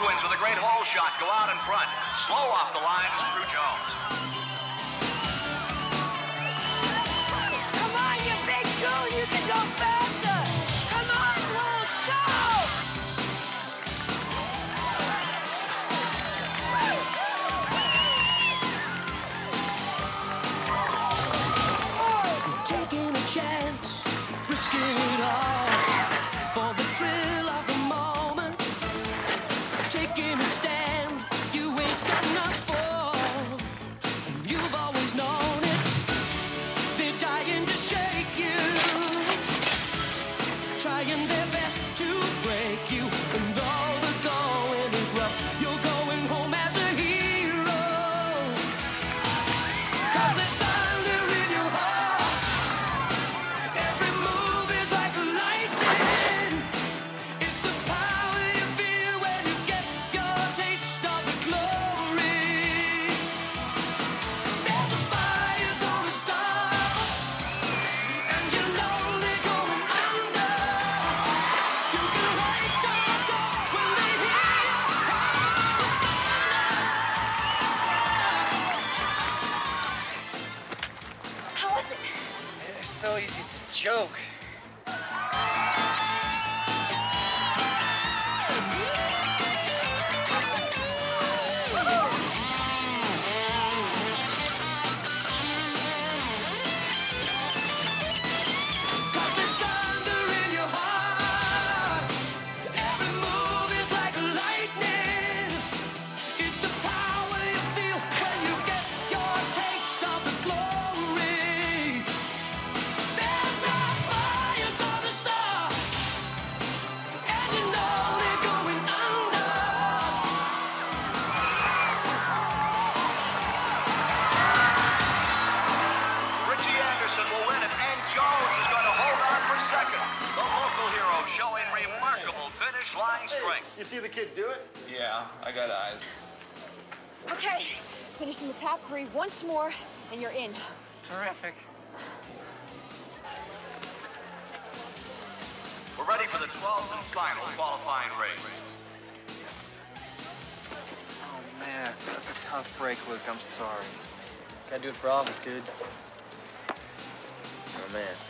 twins with a great hole shot go out in front. Slow off the line is Cru Jones. So easy, to joke. The local hero showing remarkable finish line strength. You see the kid do it? Yeah, I got eyes. Okay, finish in the top three once more, and you're in. Terrific. We're ready for the 12th and final qualifying race. Oh man, that's a tough break, Luke. I'm sorry. Gotta do it for all of us, dude. Oh man.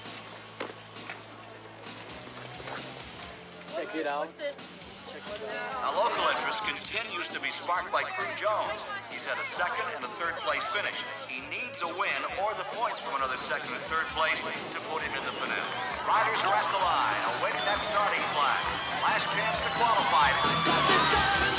Check it out. What's? Now, local interest continues to be sparked by Cru Jones. He's had a second and a third place finish. He needs a win or the points from another second and third place to put him in the finale. Riders are at the line, awaiting that starting flag. Last chance to qualify. Cause there's thunder